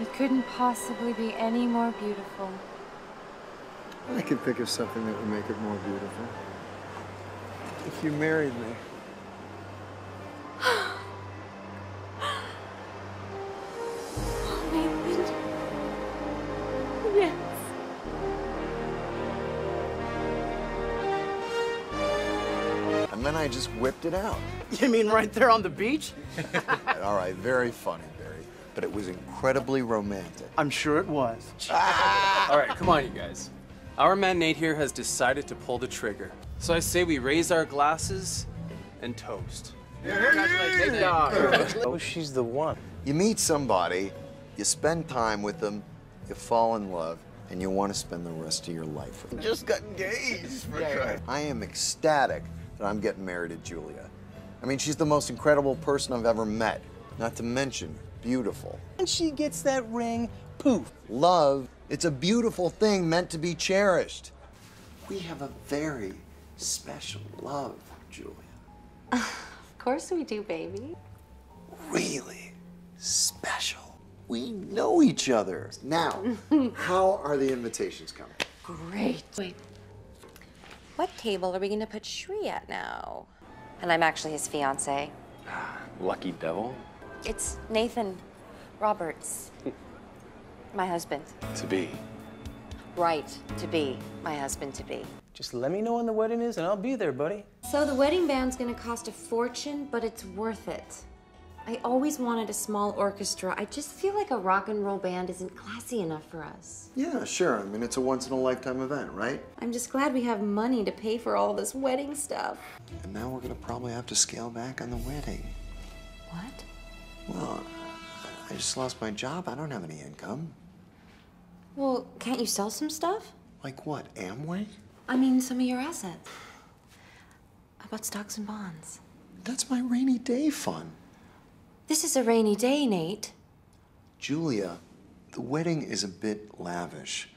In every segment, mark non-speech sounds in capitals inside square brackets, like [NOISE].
It couldn't possibly be any more beautiful. I could think of something that would make it more beautiful. If you married me. Nathan. Yes. And then I just whipped it out. You mean right there on the beach? [LAUGHS] All right, very funny, Barry. But it was incredibly romantic. I'm sure it was. [LAUGHS] All right, come on, you guys. Our man Nate here has decided to pull the trigger. So I say we raise our glasses and toast. Oh, she's the one. You meet somebody, you spend time with them, you fall in love, and you want to spend the rest of your life with them. Just got engaged. For Christ. I am ecstatic that I'm getting married to Julia. I mean, she's the most incredible person I've ever met. Not to mention, beautiful. And she gets that ring, poof. Love, it's a beautiful thing meant to be cherished. We have a very special love, Julia. [LAUGHS] Of course we do, baby. Really special. We know each other. Now, [LAUGHS] how are the invitations coming? Great. Wait. What table are we gonna put Shri at now? And I'm actually his fiance. Lucky devil. It's Nathan Roberts, my husband. To be. Right to be my husband to be. Just let me know when the wedding is and I'll be there, buddy. So the wedding band's gonna cost a fortune, but it's worth it. I always wanted a small orchestra. I just feel like a rock and roll band isn't classy enough for us. Yeah, sure. I mean, it's a once in a lifetime event, right? I'm just glad we have money to pay for all this wedding stuff. And now we're gonna probably have to scale back on the wedding. What? Well, I just lost my job. I don't have any income. Well, can't you sell some stuff? Like what, Amway? I mean, some of your assets. How about stocks and bonds? That's my rainy day fund. This is a rainy day, Nate. Julia, the wedding is a bit lavish.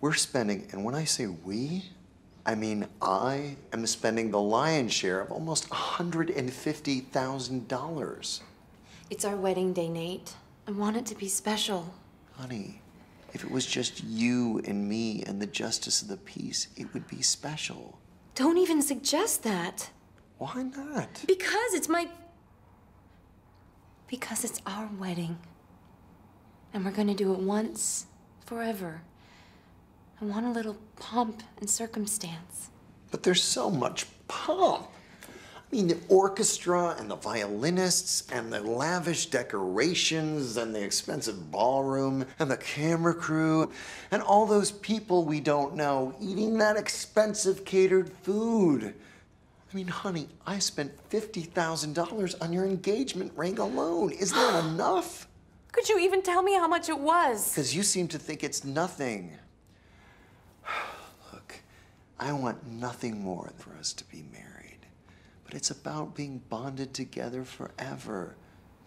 We're spending, and when I say we, I mean I am spending the lion's share of almost $150,000. It's our wedding day, Nate. I want it to be special. Honey, if it was just you and me and the justice of the peace, it would be special. Don't even suggest that. Why not? Because it's my. Because it's our wedding. And we're gonna do it once, forever. I want a little pomp and circumstance. But there's so much pomp. I mean, the orchestra and the violinists and the lavish decorations and the expensive ballroom and the camera crew and all those people we don't know eating that expensive catered food. I mean, honey, I spent $50,000 on your engagement ring alone. Is that [GASPS] enough? Could you even tell me how much it was? Because you seem to think it's nothing. [SIGHS] Look, I want nothing more for us to be married. But it's about being bonded together forever,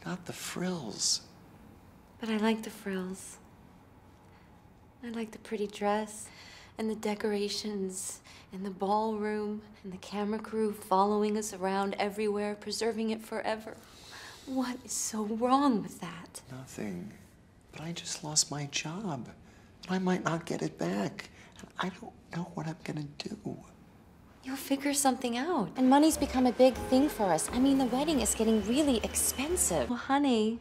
not the frills. But I like the frills. I like the pretty dress and the decorations and the ballroom and the camera crew following us around everywhere, preserving it forever. What is so wrong with that? Nothing. But I just lost my job. And I might not get it back. And I don't know what I'm gonna do. You'll figure something out. And money's become a big thing for us. I mean, the wedding is getting really expensive. Well, honey,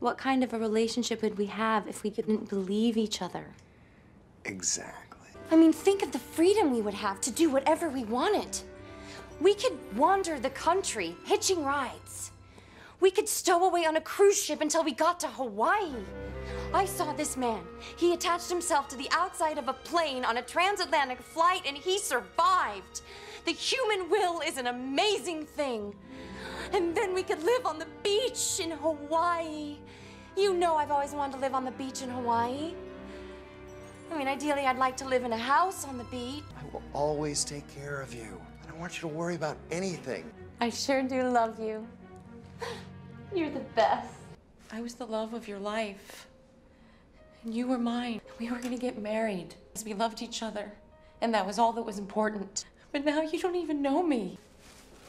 what kind of a relationship would we have if we didn't believe each other? Exactly. I mean, think of the freedom we would have to do whatever we wanted. We could wander the country, hitching rides. We could stow away on a cruise ship until we got to Hawaii. I saw this man. He attached himself to the outside of a plane on a transatlantic flight and he survived. The human will is an amazing thing. And then we could live on the beach in Hawaii. You know I've always wanted to live on the beach in Hawaii. I mean, ideally, I'd like to live in a house on the beach. I will always take care of you. I don't want you to worry about anything. I sure do love you. You're the best. I was the love of your life. And you were mine. We were gonna get married. Because We loved each other. And that was all that was important. But now you don't even know me.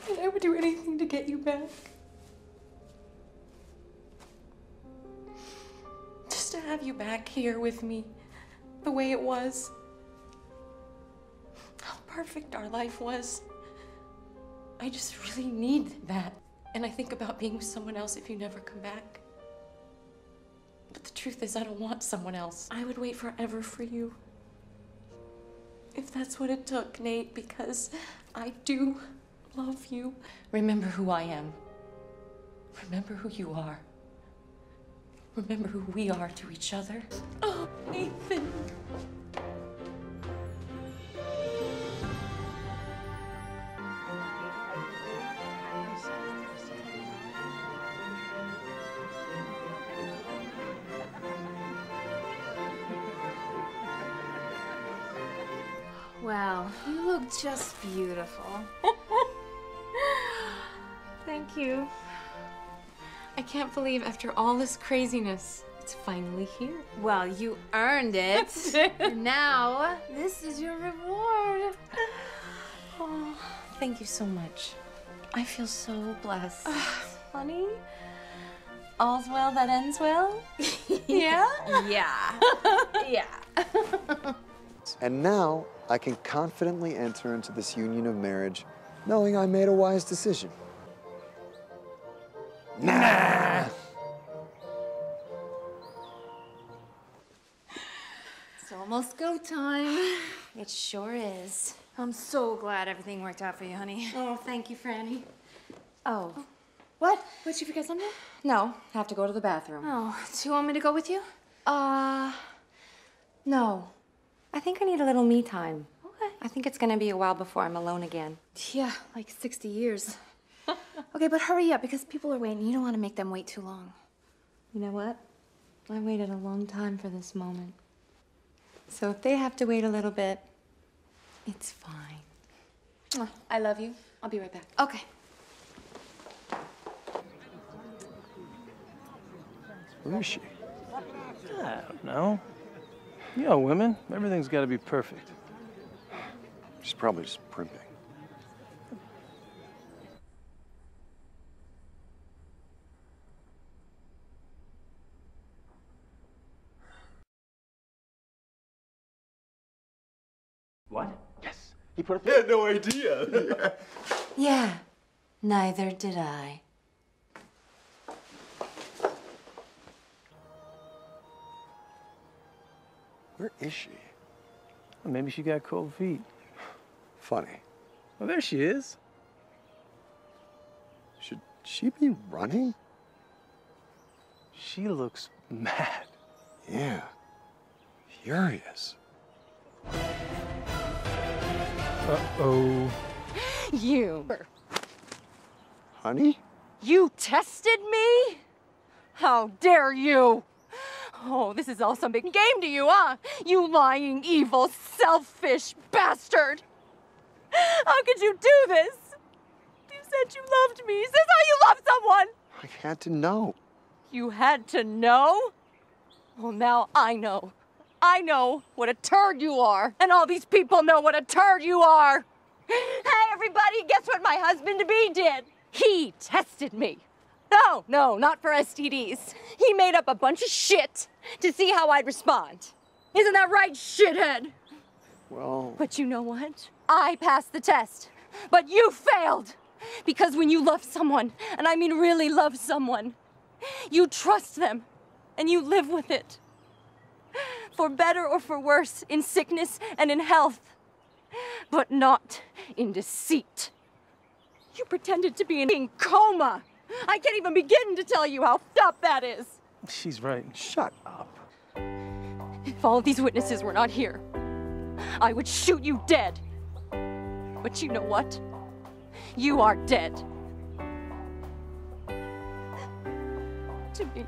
And I would do anything to get you back. Just to have you back here with me, the way it was. How perfect our life was. I just really need that. And I think about being with someone else if you never come back. Truth is, I don't want someone else. I would wait forever for you. If that's what it took, Nate, because I do love you. Remember who I am. Remember who you are. Remember who we are to each other. Oh, Nathan. Well, you look just beautiful. [LAUGHS] Thank you. I can't believe after all this craziness, it's finally here. Well, you earned it. [LAUGHS] now, this is your reward. [SIGHS] Oh, thank you so much. I feel so blessed. Honey, all's well that ends well? [LAUGHS] yeah? Yeah. yeah. And now I can confidently enter into this union of marriage knowing I made a wise decision. Nah! It's almost go time. It sure is. I'm so glad everything worked out for you, honey. Oh, thank you, Franny. Oh. What? Did you forget something? No, have to go to the bathroom. Oh, do you want me to go with you? Uh, no. I think I need a little me time. Okay. I think it's gonna be a while before I'm alone again. Yeah, like 60 years. [LAUGHS] okay, but hurry up because people are waiting. You don't want to make them wait too long. You know what? I waited a long time for this moment. So if they have to wait a little bit, it's fine. I love you. I'll be right back. Okay. Where is she? I don't know. You know, women, everything's got to be perfect. She's probably just primping. What? Yes. He put a. He had no idea. [LAUGHS] Yeah, neither did I. Where is she? Well, maybe she got cold feet. Funny. Well, there she is. Should she be running? She looks mad. Yeah. Furious. Uh-oh. You. Honey? You tested me? How dare you? Oh, this is all some big game to you, huh? You lying, evil, selfish bastard! How could you do this? You said you loved me. Is this how you love someone? I had to know. You had to know? Well, now I know. I know what a turd you are. And all these people know what a turd you are. Hey, everybody, guess what my husband to be did? He tested me. No, no, not for STDs. He made up a bunch of shit to see how I'd respond. Isn't that right, shithead? Well, But you know what? I passed the test, but you failed. Because when you love someone, and I mean really love someone, you trust them and you live with it. For better or for worse, in sickness and in health, but not in deceit. You pretended to be in coma. I can't even begin to tell you how f up that is. She's right. shut up. If all of these witnesses were not here, I would shoot you dead. But you know what? You are dead. To me.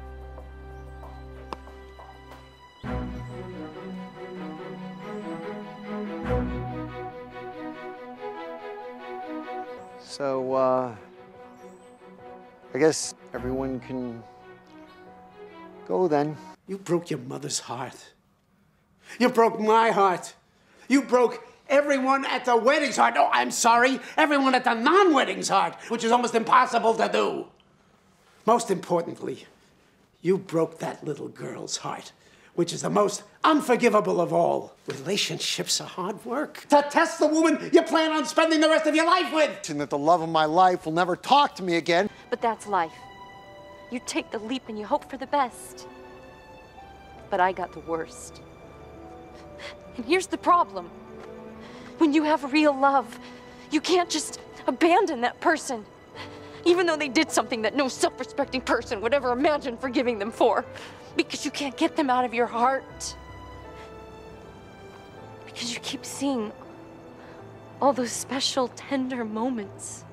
So, uh, I guess everyone can go then. You broke your mother's heart. You broke my heart. You broke everyone at the wedding's heart. Oh, I'm sorry, everyone at the non wedding's heart, which is almost impossible to do. Most importantly, You broke that little girl's heart, which is the most unforgivable of all. Relationships are hard work. To test the woman you plan on spending the rest of your life with. And that the love of my life will never talk to me again. But that's life. You take the leap and you hope for the best. But I got the worst. And here's the problem when you have real love, you can't just abandon that person. Even though they did something that no self respecting person would ever imagine forgiving them for. Because you can't get them out of your heart. Because you keep seeing all those special, tender moments.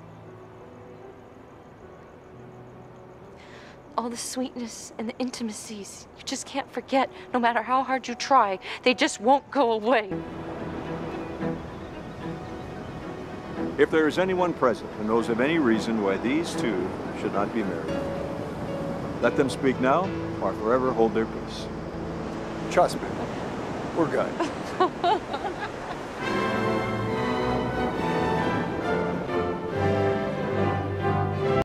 All the sweetness and the intimacies you just can't forget, no matter how hard you try. They just won't go away. If there is anyone present who knows of any reason why these two should not be married, let them speak now or forever hold their peace. Trust me, we're good. [LAUGHS]